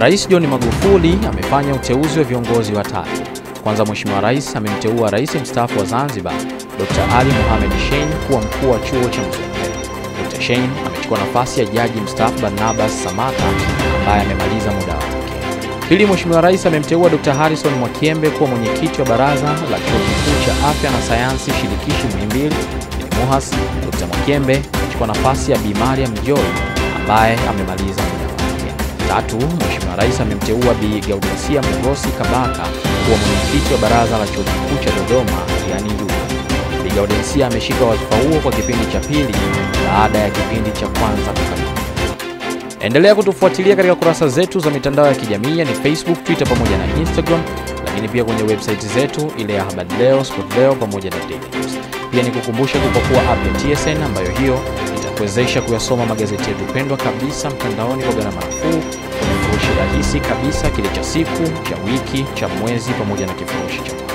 Rais John Magufuli amefanya uteuzi wa viongozi watatu. Kwanza, Mheshimiwa Rais amemteua Rais mstaafu wa Zanzibar Dr. Ali Mohamed Shein kuwa mkuu wa chuo cha Mzumbe. Dr. Shein amechukua nafasi ya Jaji mstaafu Barnabas Samata ambaye amemaliza muda wake. Pili, Mheshimiwa Rais amemteua Dr. Harrison Mwakiembe kuwa mwenyekiti wa Baraza la Chuo Kikuu cha Afya na Sayansi Shirikishi Muhimbili MUHAS. Dr. Mwakiembe amechukua nafasi ya Bi Mariam Joy ambaye amemaliza. Tatu, Mheshimiwa Rais amemteua Bi Gaudasia Mgosi Kabaka kuwa mwenyekiti wa Baraza la Chuo Kikuu cha Dodoma yani UDOM. Bi Gaudasia ameshika wadhifa huo kwa kipindi cha pili baada ya kipindi cha kwanza kukamilika. Endelea kutufuatilia katika kurasa zetu za mitandao ya kijamii yani Facebook, Twitter pamoja na Instagram, lakini pia kwenye website zetu ile ya Habari Leo, Sport Leo pamoja na Daily News. Pia ni kukumbusha kupakua app ya TSN ambayo hiyo itakuwezesha kuyasoma magazeti yetu pendwa kabisa mtandaoni kwa gharama nafuu kabisa, kile cha siku, cha wiki, cha mwezi pamoja na kifurushi cha.